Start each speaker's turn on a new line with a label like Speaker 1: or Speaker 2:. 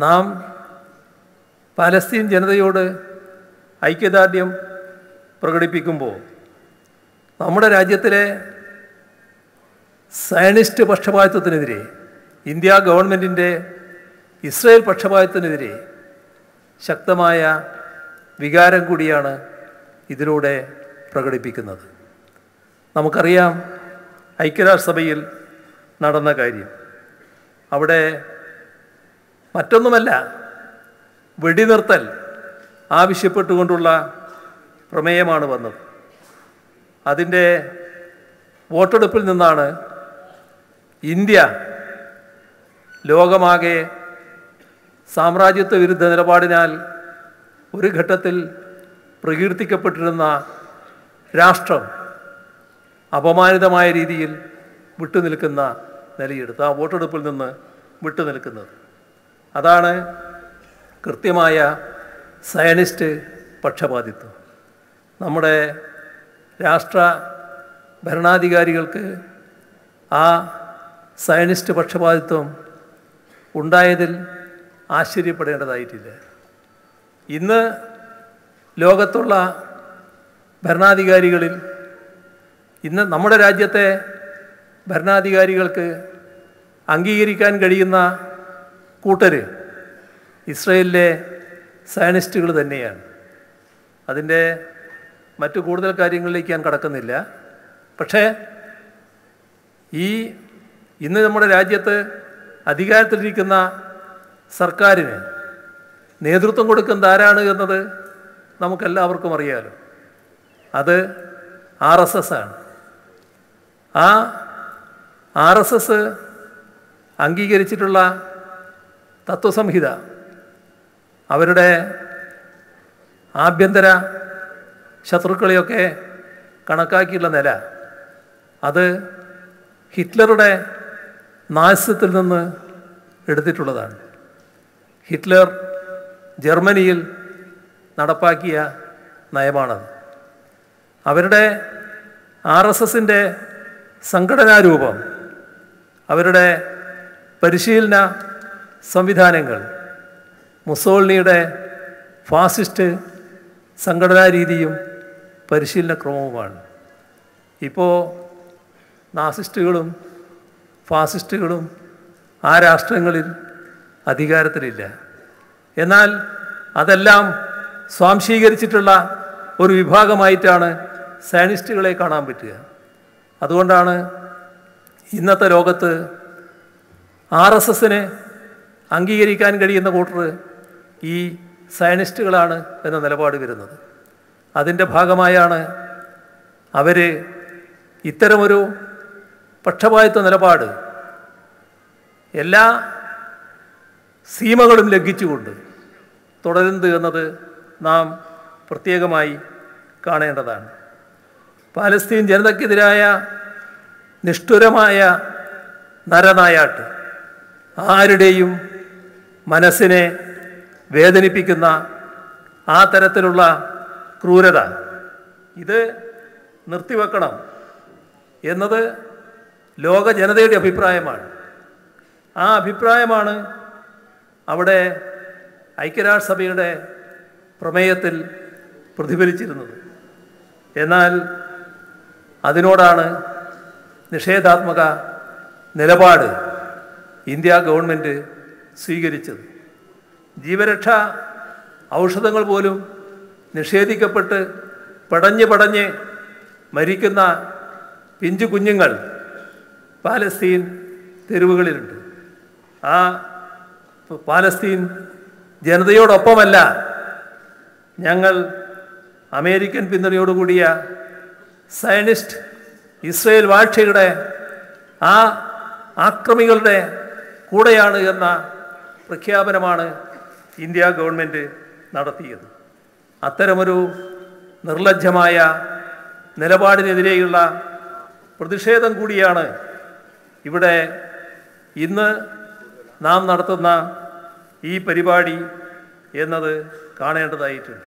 Speaker 1: നാം പാലസ്തീൻ ജനതയോട് ഐക്യദാർഢ്യം പ്രകടിപ്പിക്കുമ്പോൾ നമ്മുടെ രാജ്യത്തിലെ സയനിസ്റ്റ് പക്ഷപാതിത്വത്തിനെതിരെ ഇന്ത്യ ഗവൺമെന്റിന്റെ ഇസ്രയേൽ പക്ഷപാതിത്വത്തിനെതിരെ ശക്തമായ വികാരം കൂടിയാണ് ഇതിലൂടെ പ്രകടിപ്പിക്കുന്നത്. നമുക്കറിയാം ഐക്യരാഷ്ട്രസഭയിൽ നടന്ന കാര്യം. അവിടെ മറ്റൊന്നുമല്ല വെടിനിർത്തൽ ആവശ്യപ്പെട്ടുകൊണ്ടുള്ള പ്രമേയമാണ് വന്നത്. അതിന്റെ വോട്ടെടുപ്പിൽ നിന്നാണ് ഇന്ത്യ ലോകമാകെ സാമ്രാജ്യത്വ വിരുദ്ധ നിലപാടിനാൽ ഒരു ഘട്ടത്തിൽ പ്രകീർത്തിക്കപ്പെട്ടിരുന്ന രാഷ്ട്രം അപമാനിതമായ രീതിയിൽ വിട്ടുനിൽക്കുന്ന നിലയെടുത്ത് ആ വോട്ടെടുപ്പിൽ നിന്ന് വിട്ടുനിൽക്കുന്നത്. അതാണ് കൃത്യമായ സയനിസ്റ്റ് പക്ഷപാതിത്വം. നമ്മുടെ രാഷ്ട്ര ഭരണാധികാരികൾക്ക് ആ സയനിസ്റ്റ് പക്ഷപാതിത്വം ഉണ്ടായതിൽ ആശ്ചര്യപ്പെടേണ്ടതായിട്ടില്ല. ഇന്ന് ലോകത്തുള്ള ഭരണാധികാരികളിൽ ഇന്ന് നമ്മുടെ രാജ്യത്തെ ഭരണാധികാരികൾക്ക് അംഗീകരിക്കാൻ കഴിയുന്ന കൂട്ടർ ഇസ്രയേലിലെ സയനിസ്റ്റുകൾ തന്നെയാണ്. അതിന്റെ മറ്റു കൂടുതൽ കാര്യങ്ങളിലേക്ക് ഞാൻ കടക്കുന്നില്ല. പക്ഷേ ഈ ഇന്ന് നമ്മുടെ രാജ്യത്ത് അധികാരത്തിലിരിക്കുന്ന സർക്കാരിന് നേതൃത്വം കൊടുക്കുന്നത് ആരാണ് എന്നത് നമുക്കെല്ലാവർക്കും അറിയാലോ. അത് ആർ എസ് എസ് ആണ്. ആ ആർ എസ് എസ് അംഗീകരിച്ചിട്ടുള്ള തത്വസംഹിത. അവരുടെ ആഭ്യന്തര ശത്രുക്കളെയൊക്കെ കണക്കാക്കിയുള്ള നില. അത് ഹിറ്റ്ലറുടെ നാശത്തിൽ നിന്ന് എടുത്തിട്ടുള്ളതാണ്. ഹിറ്റ്ലർ ജർമ്മനിയിൽ നടപ്പാക്കിയ നയമാണത്. അവരുടെ ആർ എസ് എസിന്റെ സംഘടനാരൂപം അവരുടെ പരിശീലന സംവിധാനങ്ങൾ. മുസോളിനിയുടെ ഫാസിസ്റ്റ് സംഘടനാ രീതിയും പരിശീലന ക്രമവുമാണ് ഇപ്പോൾ നാസിസ്റ്റുകളും ഫാസിസ്റ്റുകളും ആ രാഷ്ട്രങ്ങളിൽ അധികാരത്തിലില്ല. എന്നാൽ അതെല്ലാം സ്വാംശീകരിച്ചിട്ടുള്ള ഒരു വിഭാഗമായിട്ടാണ് സയനിസ്റ്റുകളെ കാണാൻ പറ്റുക. അതുകൊണ്ടാണ് ഇന്നത്തെ ലോകത്ത് ആർ എസ് എസിന് അംഗീകരിക്കാൻ കഴിയുന്ന കൂട്ടർ ഈ സയനിസ്റ്റുകളാണ് എന്ന നിലപാട് വരുന്നത്. അതിന്റെ ഭാഗമായാണ് അവർ ഇത്തരമൊരു പക്ഷപാതിത്വ നിലപാട് എല്ലാ സീമകളും ലംഘിച്ചുകൊണ്ട് തുടരുന്നത് എന്നത് നാം പ്രത്യേകമായി കാണേണ്ടതാണ്. പാലസ്തീൻ ജനതയ്ക്കെതിരായ നിഷ്ഠുരമായ നരനായാട്ട് ആരുടെയും മനസ്സിനെ വേദനിപ്പിക്കുന്ന ആ തരത്തിലുള്ള ക്രൂരത. ഇത് നിർത്തിവെക്കണം എന്നത് ലോക ജനതയുടെ അഭിപ്രായമാണ്. ആ അഭിപ്രായമാണ് അവിടെ ഐക്യരാഷ്ട്രസഭയുടെ പ്രമേയത്തിൽ പ്രതിഫലിച്ചിരുന്നത്. എന്നാൽ അതിനോടാണ് നിഷേധാത്മക നിലപാട് ഇന്ത്യ ഗവൺമെന്റ് സ്വീകരിച്ചത്. ജീവരക്ഷ ഔഷധങ്ങൾ പോലും നിഷേധിക്കപ്പെട്ട് പടഞ്ഞ് പടഞ്ഞ് മരിക്കുന്ന പിഞ്ചു കുഞ്ഞുങ്ങൾ പാലസ്തീൻ തെരുവുകളിലുണ്ട്. ആ പാലസ്തീൻ ജനതയോടൊപ്പമല്ല ഞങ്ങൾ അമേരിക്കൻ പിന്തുണയോടുകൂടിയ സയനിസ്റ്റ് ഇസ്രയേൽ വാഴ്ചയുടെ ആ ആക്രമികളുടെ കൂടെയാണ് എന്ന പ്രഖ്യാപനമാണ് ഇന്ത്യ ഗവൺമെന്റ് നടത്തിയത്. അത്തരമൊരു നിർലജ്ജമായ നിലപാടിനെതിരെയുള്ള പ്രതിഷേധം കൂടിയാണ് ഇവിടെ ഇന്ന് നാം നടത്തുന്ന ഈ പരിപാടി എന്നത് കാണേണ്ടതായിട്ടുണ്ട്.